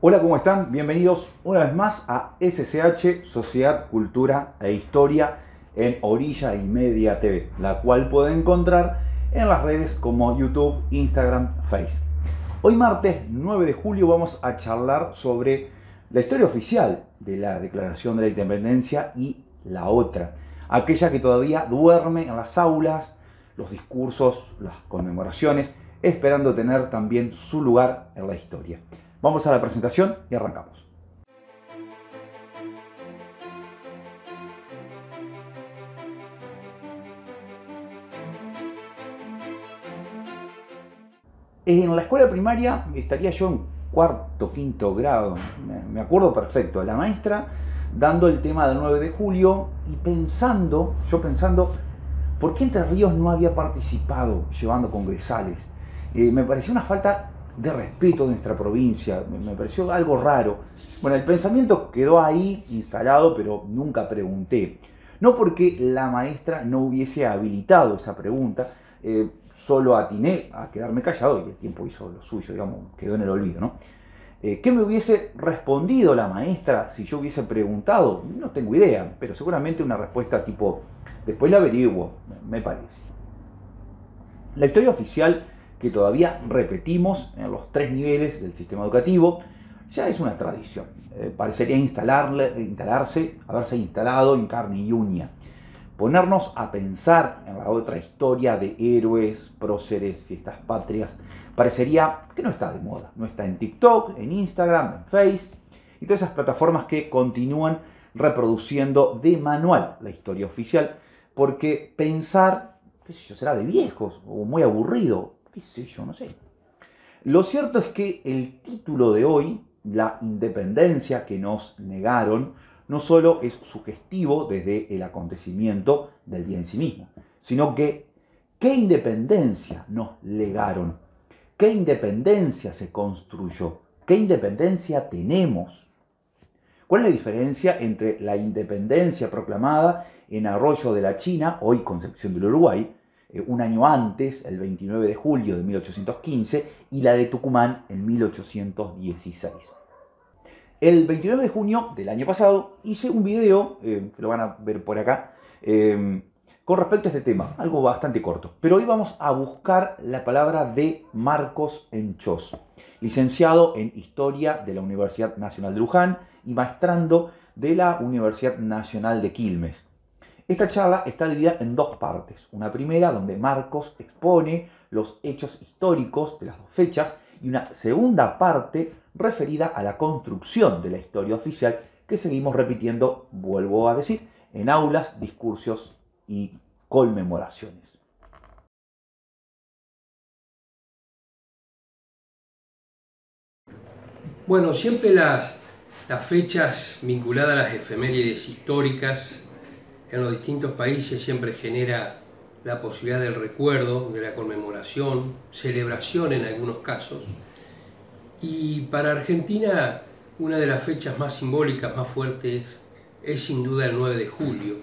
Hola, ¿cómo están? Bienvenidos una vez más a SCH, Sociedad, Cultura e Historia en Orilla y Media TV, la cual pueden encontrar en las redes como YouTube, Instagram, Face. Hoy martes 9 de julio vamos a charlar sobre la historia oficial de la Declaración de la Independencia y la otra, aquella que todavía duerme en las aulas, los discursos, las conmemoraciones, esperando tener también su lugar en la historia. Vamos a la presentación y arrancamos. En la escuela primaria estaría yo en cuarto, quinto grado, me acuerdo perfecto, la maestra dando el tema del 9 de julio y pensando, yo pensando, ¿por qué Entre Ríos no había participado llevando congresales? Eh, me parecía una falta de respeto de nuestra provincia. Me, pareció algo raro. Bueno, el pensamiento quedó ahí instalado, pero nunca pregunté. No porque la maestra no hubiese habilitado esa pregunta, eh, solo atiné a quedarme callado y el tiempo hizo lo suyo, digamos, quedó en el olvido, ¿no? Eh, ¿Qué me hubiese respondido la maestra si yo hubiese preguntado? No tengo idea, pero seguramente una respuesta tipo, después la averiguo, me parece. La historia oficial que todavía repetimos en los tres niveles del sistema educativo, ya es una tradición. Eh, parecería instalarle, instalarse, haberse instalado en carne y uña. Ponernos a pensar en la otra historia de héroes, próceres, fiestas patrias, parecería que no está de moda. No está en TikTok, en Instagram, en Face y todas esas plataformas que continúan reproduciendo de manual la historia oficial, porque pensar, qué sé yo, será de viejos o muy aburrido, qué sé yo, no sé. Lo cierto es que el título de hoy, la independencia que nos negaron, no solo es sugestivo desde el acontecimiento del día en sí mismo, sino que ¿qué independencia nos legaron? ¿Qué independencia se construyó? ¿Qué independencia tenemos? ¿Cuál es la diferencia entre la independencia proclamada en Arroyo de la China, hoy Concepción del Uruguay, un año antes, el 29 de julio de 1815, y la de Tucumán en 1816. El 29 de junio del año pasado hice un video, eh, lo van a ver por acá, eh, con respecto a este tema, algo bastante corto. Pero hoy vamos a buscar la palabra de Marcos Enchos, licenciado en Historia de la Universidad Nacional de Luján y maestrando de la Universidad Nacional de Quilmes. Esta charla está dividida en dos partes. Una primera donde Marcos expone los hechos históricos de las dos fechas y una segunda parte referida a la construcción de la historia oficial que seguimos repitiendo, vuelvo a decir, en aulas, discursos y conmemoraciones. Bueno, siempre las, las fechas vinculadas a las efemérides históricas en los distintos países siempre genera la posibilidad del recuerdo, de la conmemoración, celebración en algunos casos. Y para Argentina una de las fechas más simbólicas, más fuertes, es sin duda el 9 de julio.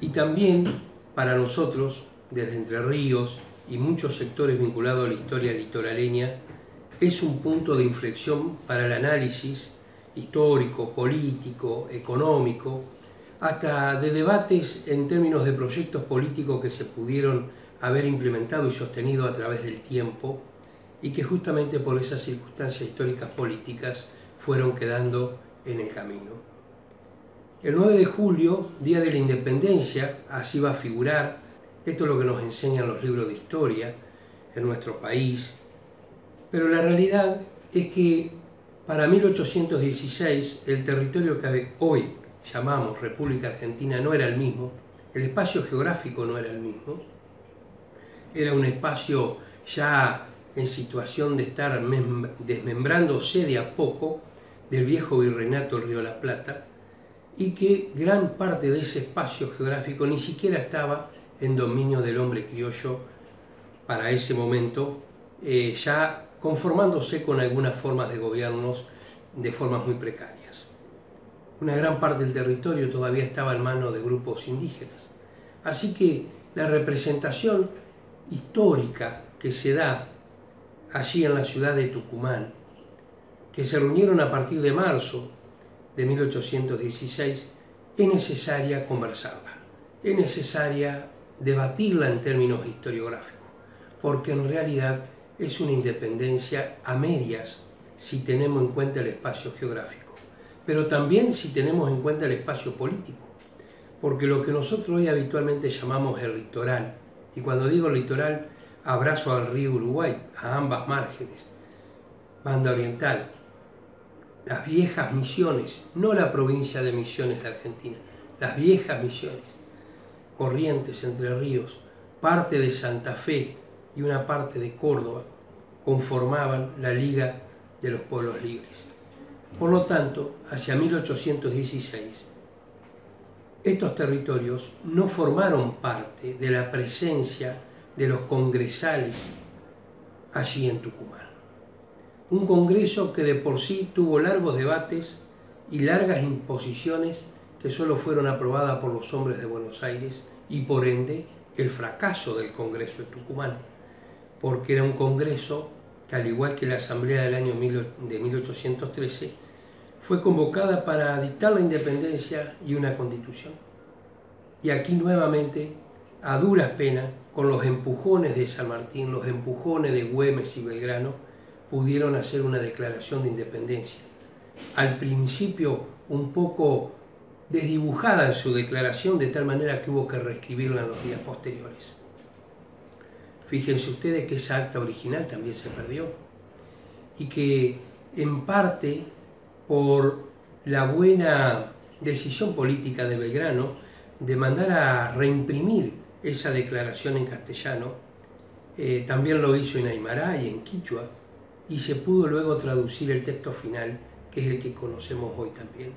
Y también para nosotros, desde Entre Ríos y muchos sectores vinculados a la historia litoraleña, es un punto de inflexión para el análisis histórico, político, económico hasta de debates en términos de proyectos políticos que se pudieron haber implementado y sostenido a través del tiempo y que justamente por esas circunstancias históricas políticas fueron quedando en el camino. El 9 de julio, Día de la Independencia, así va a figurar, esto es lo que nos enseñan los libros de historia en nuestro país, pero la realidad es que para 1816 el territorio que hoy llamamos República Argentina no era el mismo, el espacio geográfico no era el mismo, era un espacio ya en situación de estar desmembrándose de a poco del viejo virreinato del Río la Plata y que gran parte de ese espacio geográfico ni siquiera estaba en dominio del hombre criollo para ese momento, eh, ya conformándose con algunas formas de gobiernos de formas muy precarias una gran parte del territorio todavía estaba en manos de grupos indígenas. Así que la representación histórica que se da allí en la ciudad de Tucumán que se reunieron a partir de marzo de 1816, es necesaria conversarla, es necesaria debatirla en términos historiográficos, porque en realidad es una independencia a medias si tenemos en cuenta el espacio geográfico, pero también si tenemos en cuenta el espacio político, porque lo que nosotros hoy habitualmente llamamos el litoral, y cuando digo litoral, abrazo al río Uruguay, a ambas márgenes, banda oriental, las viejas misiones, no la provincia de Misiones de Argentina, las viejas misiones, Corrientes, Entre Ríos, parte de Santa Fe y una parte de Córdoba conformaban la Liga de los Pueblos Libres. Por lo tanto, hacia 1816, estos territorios no formaron parte de la presencia de los congresales allí en Tucumán. Un congreso que de por sí tuvo largos debates y largas imposiciones que solo fueron aprobadas por los hombres de Buenos Aires y por ende el fracaso del Congreso de Tucumán, porque era un congreso que al igual que la Asamblea del año de 1813, fue convocada para dictar la independencia y una constitución. Y aquí nuevamente, a duras penas, con los empujones de San Martín, los empujones de Güemes y Belgrano, pudieron hacer una declaración de independencia. Al principio un poco desdibujada en su declaración, de tal manera que hubo que reescribirla en los días posteriores. Fíjense ustedes que esa acta original también se perdió y que en parte por la buena decisión política de Belgrano de mandar a reimprimir esa declaración en castellano, eh, también lo hizo en Aymara y en Quichua, y se pudo luego traducir el texto final, que es el que conocemos hoy también.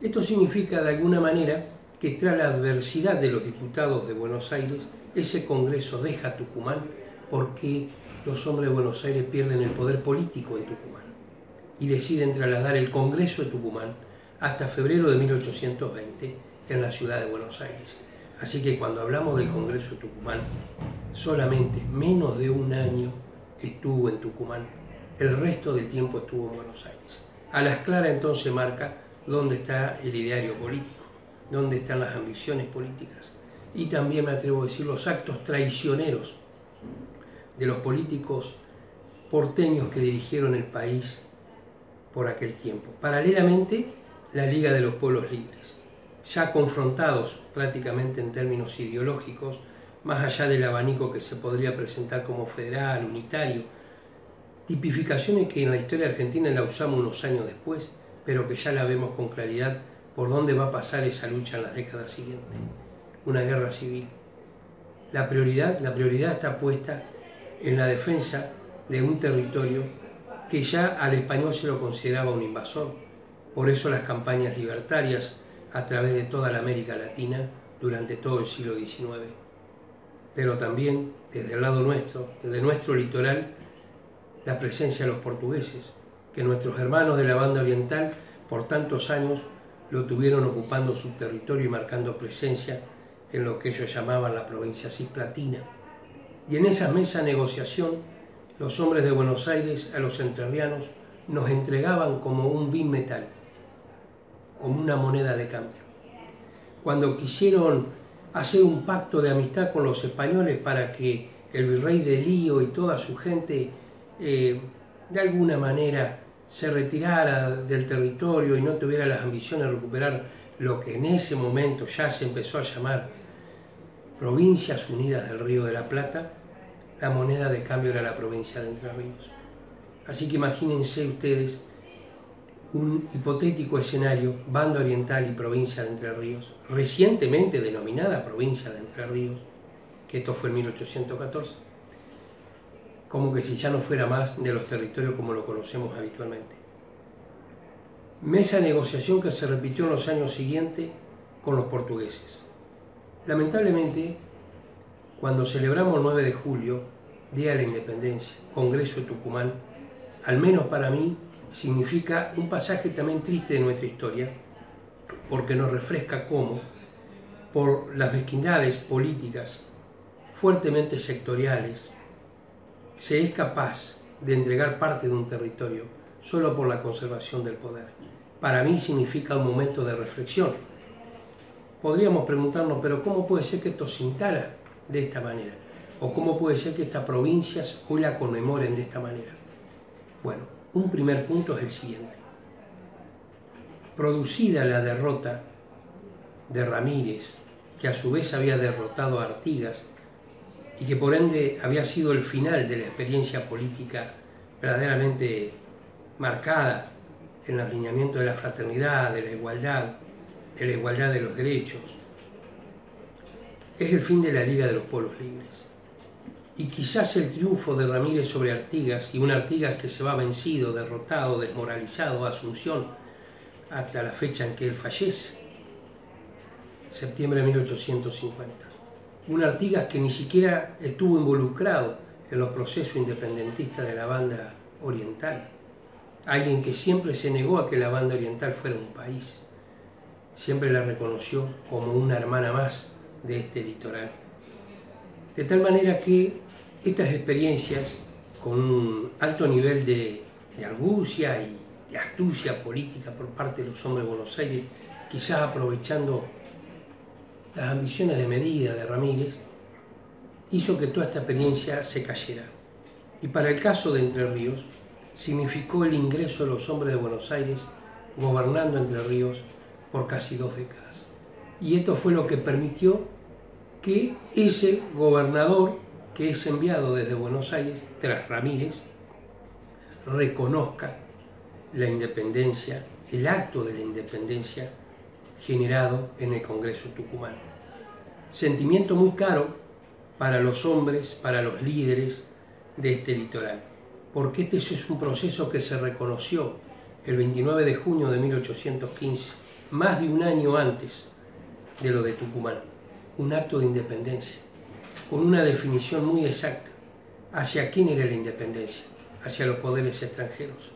Esto significa de alguna manera que tras la adversidad de los diputados de Buenos Aires, ese Congreso deja Tucumán porque los hombres de Buenos Aires pierden el poder político en Tucumán y deciden trasladar el Congreso de Tucumán hasta febrero de 1820 en la ciudad de Buenos Aires. Así que cuando hablamos del Congreso de Tucumán, solamente menos de un año estuvo en Tucumán, el resto del tiempo estuvo en Buenos Aires. A las claras entonces marca dónde está el ideario político, dónde están las ambiciones políticas y también me atrevo a decir los actos traicioneros de los políticos porteños que dirigieron el país por aquel tiempo. Paralelamente, la Liga de los Pueblos Libres ya confrontados prácticamente en términos ideológicos, más allá del abanico que se podría presentar como federal, unitario, tipificaciones que en la historia argentina la usamos unos años después, pero que ya la vemos con claridad por dónde va a pasar esa lucha en las décadas siguientes. Una guerra civil. La prioridad, la prioridad está puesta en la defensa de un territorio que ya al español se lo consideraba un invasor. Por eso las campañas libertarias a través de toda la América Latina durante todo el siglo XIX. Pero también desde el lado nuestro, desde nuestro litoral, la presencia de los portugueses, que nuestros hermanos de la banda oriental por tantos años lo tuvieron ocupando su territorio y marcando presencia en lo que ellos llamaban la provincia cisplatina. Y en esa mesa negociación, los hombres de Buenos Aires a los entrerrianos nos entregaban como un bin metal, como una moneda de cambio. Cuando quisieron hacer un pacto de amistad con los españoles para que el virrey de Lío y toda su gente eh, de alguna manera se retirara del territorio y no tuviera las ambiciones de recuperar lo que en ese momento ya se empezó a llamar Provincias Unidas del Río de la Plata, la moneda de cambio era la provincia de Entre Ríos. Así que imagínense ustedes un hipotético escenario, banda oriental y provincia de Entre Ríos, recientemente denominada provincia de Entre Ríos, que esto fue en 1814, como que si ya no fuera más de los territorios como lo conocemos habitualmente. Mesa de negociación que se repitió en los años siguientes con los portugueses. Lamentablemente, cuando celebramos el 9 de julio, Día de la Independencia, Congreso de Tucumán, al menos para mí, significa un pasaje también triste de nuestra historia, porque nos refresca cómo, por las mezquindades políticas fuertemente sectoriales, se es capaz de entregar parte de un territorio solo por la conservación del poder. Para mí significa un momento de reflexión. Podríamos preguntarnos, pero ¿cómo puede ser que esto se instala de esta manera? ¿O cómo puede ser que estas provincias hoy la conmemoren de esta manera? Bueno, un primer punto es el siguiente. Producida la derrota de Ramírez, que a su vez había derrotado a Artigas y que por ende había sido el final de la experiencia política verdaderamente marcada en el alineamiento de la fraternidad, de la igualdad, de la igualdad de los derechos. Es el fin de la Liga de los Pueblos Libres. Y quizás el triunfo de Ramírez sobre Artigas, y un Artigas que se va vencido, derrotado, desmoralizado a Asunción, hasta la fecha en que él fallece, septiembre de 1850. Un Artigas que ni siquiera estuvo involucrado en los procesos independentistas de la banda oriental. Alguien que siempre se negó a que la banda oriental fuera un país. Siempre la reconoció como una hermana más de este litoral. De tal manera que estas experiencias, con un alto nivel de, de argucia y de astucia política por parte de los hombres de Buenos Aires, quizás aprovechando las ambiciones de medida de Ramírez, hizo que toda esta experiencia se cayera. Y para el caso de Entre Ríos, significó el ingreso de los hombres de Buenos Aires gobernando Entre Ríos por casi dos décadas. Y esto fue lo que permitió que ese gobernador que es enviado desde Buenos Aires, tras Ramírez, reconozca la independencia, el acto de la independencia generado en el Congreso Tucumán. Sentimiento muy caro para los hombres, para los líderes de este litoral, porque este es un proceso que se reconoció el 29 de junio de 1815, más de un año antes de lo de Tucumán, un acto de independencia, con una definición muy exacta hacia quién era la independencia, hacia los poderes extranjeros,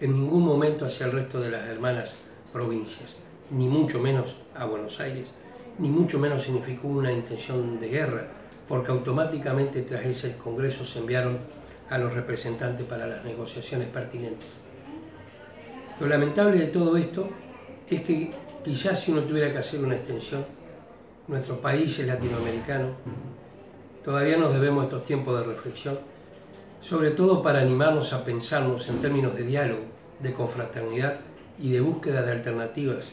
en ningún momento hacia el resto de las hermanas provincias ni mucho menos a Buenos Aires, ni mucho menos significó una intención de guerra, porque automáticamente tras ese Congreso se enviaron a los representantes para las negociaciones pertinentes. Lo lamentable de todo esto es que quizás si uno tuviera que hacer una extensión, nuestros países latinoamericanos, todavía nos debemos estos tiempos de reflexión, sobre todo para animarnos a pensarnos en términos de diálogo, de confraternidad y de búsqueda de alternativas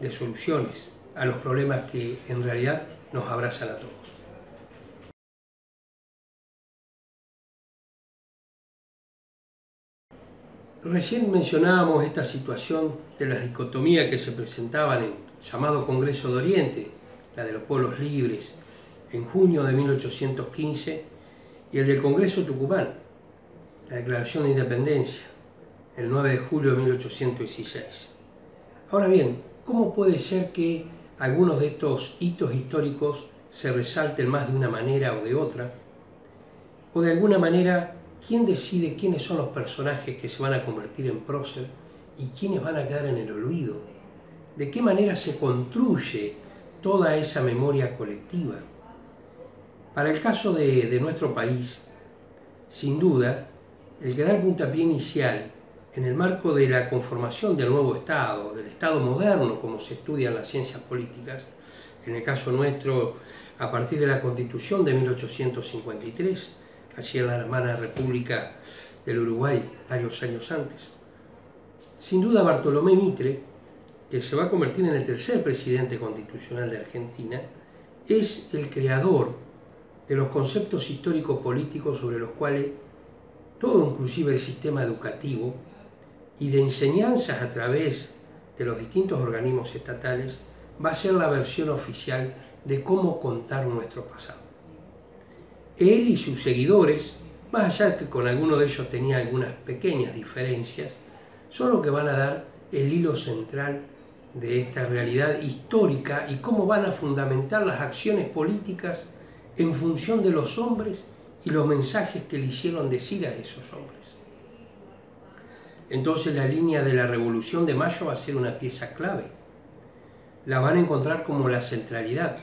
de soluciones a los problemas que en realidad nos abrazan a todos. Recién mencionábamos esta situación de las dicotomías que se presentaban en el llamado Congreso de Oriente, la de los pueblos libres, en junio de 1815, y el del Congreso Tucumán, la Declaración de Independencia, el 9 de julio de 1816. Ahora bien, ¿Cómo puede ser que algunos de estos hitos históricos se resalten más de una manera o de otra? O de alguna manera, ¿quién decide quiénes son los personajes que se van a convertir en prócer y quiénes van a quedar en el olvido? ¿De qué manera se construye toda esa memoria colectiva? Para el caso de, nuestro país, sin duda, el que da el puntapié inicial en el marco de la conformación del nuevo Estado, del Estado moderno, como se estudia en las ciencias políticas, en el caso nuestro, a partir de la Constitución de 1853, allí en la hermana República del Uruguay, varios años antes. Sin duda, Bartolomé Mitre, que se va a convertir en el tercer presidente constitucional de Argentina, es el creador de los conceptos histórico-políticos sobre los cuales todo, inclusive el sistema educativo, y de enseñanzas a través de los distintos organismos estatales va a ser la versión oficial de cómo contar nuestro pasado. Él y sus seguidores, más allá de que con alguno de ellos tenía algunas pequeñas diferencias, son los que van a dar el hilo central de esta realidad histórica y cómo van a fundamentar las acciones políticas en función de los hombres y los mensajes que le hicieron decir a esos hombres. Entonces la línea de la Revolución de Mayo va a ser una pieza clave. La van a encontrar como la centralidad.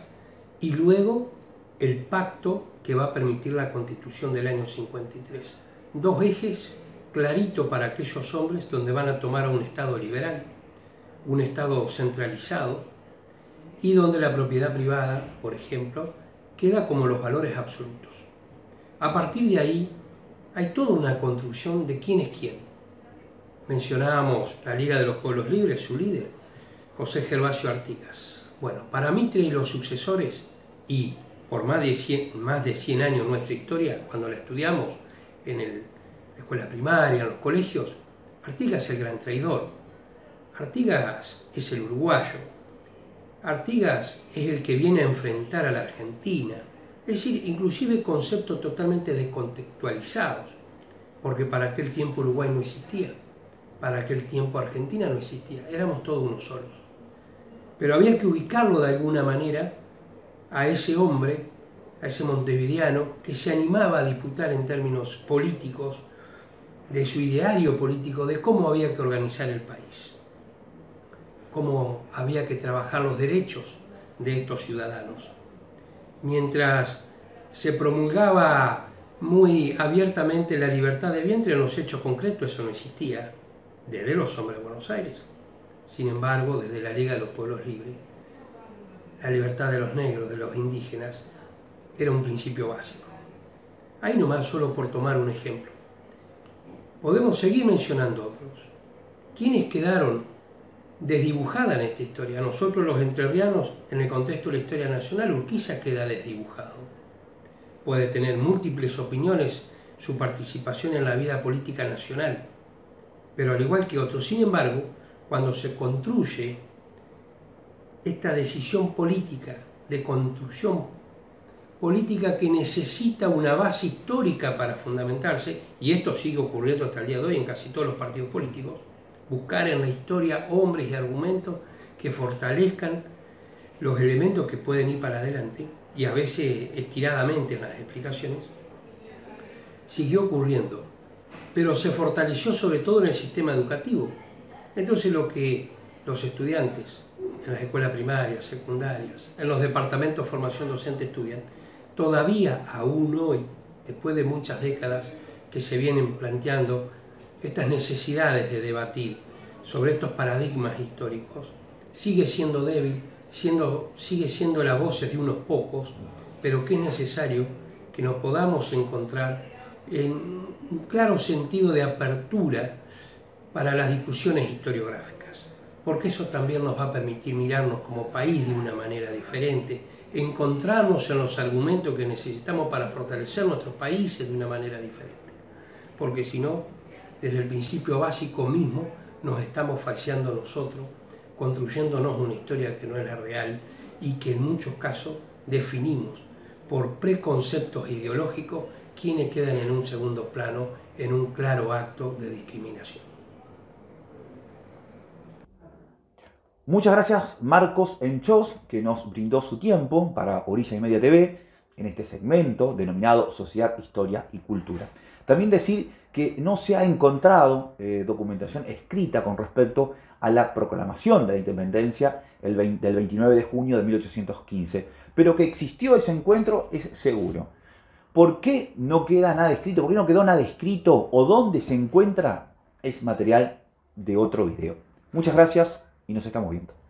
Y luego el pacto que va a permitir la constitución del año 53. Dos ejes clarito para aquellos hombres donde van a tomar a un Estado liberal, un Estado centralizado, y donde la propiedad privada, por ejemplo, queda como los valores absolutos. A partir de ahí hay toda una construcción de quién es quién. Mencionábamos la Liga de los Pueblos Libres, su líder, José Gervasio Artigas. Bueno, para Mitre y los sucesores, y por más de 100, más de 100 años nuestra historia, cuando la estudiamos en la escuela primaria, en los colegios, Artigas es el gran traidor. Artigas es el uruguayo. Artigas es el que viene a enfrentar a la Argentina. Es decir, inclusive conceptos totalmente descontextualizados, porque para aquel tiempo Uruguay no existía, para aquel tiempo Argentina no existía, éramos todos unos solos. Pero había que ubicarlo de alguna manera a ese hombre, a ese montevideano, que se animaba a disputar en términos políticos, de su ideario político, de cómo había que organizar el país, cómo había que trabajar los derechos de estos ciudadanos. Mientras se promulgaba muy abiertamente la libertad de vientre, en los hechos concretos eso no existía, desde los hombres de Buenos Aires. Sin embargo, desde la Liga de los Pueblos Libres, la libertad de los negros, de los indígenas, era un principio básico. Ahí nomás solo por tomar un ejemplo. Podemos seguir mencionando otros. ¿Quiénes quedaron desdibujadas en esta historia? Nosotros los entrerrianos, en el contexto de la historia nacional, Urquiza queda desdibujado. Puede tener múltiples opiniones su participación en la vida política nacional, pero al igual que otros. Sin embargo, cuando se construye esta decisión política de construcción política que necesita una base histórica para fundamentarse, y esto sigue ocurriendo hasta el día de hoy en casi todos los partidos políticos, buscar en la historia hombres y argumentos que fortalezcan los elementos que pueden ir para adelante, y a veces estiradamente en las explicaciones, siguió ocurriendo, pero se fortaleció sobre todo en el sistema educativo. Entonces lo que los estudiantes en las escuelas primarias, secundarias, en los departamentos de formación docente estudian, todavía aún hoy, después de muchas décadas que se vienen planteando estas necesidades de debatir sobre estos paradigmas históricos, sigue siendo débil, siendo, sigue siendo la voz de unos pocos, pero que es necesario que nos podamos encontrar en un claro sentido de apertura para las discusiones historiográficas porque eso también nos va a permitir mirarnos como país de una manera diferente, encontrarnos en los argumentos que necesitamos para fortalecer nuestros países de una manera diferente. Porque si no, desde el principio básico mismo nos estamos falseando nosotros, construyéndonos una historia que no es la real y que en muchos casos definimos por preconceptos ideológicos quienes quedan en un segundo plano en un claro acto de discriminación. Muchas gracias Marcos Enchos, que nos brindó su tiempo para Orilla y Media TV en este segmento denominado Sociedad, Historia y Cultura. También decir que no se ha encontrado eh, documentación escrita con respecto a la proclamación de la independencia el del 29 de junio de 1815, pero que existió ese encuentro es seguro. ¿Por qué no queda nada escrito? ¿Por qué no quedó nada escrito? ¿O dónde se encuentra? Es material de otro video. Muchas gracias y nos estamos viendo.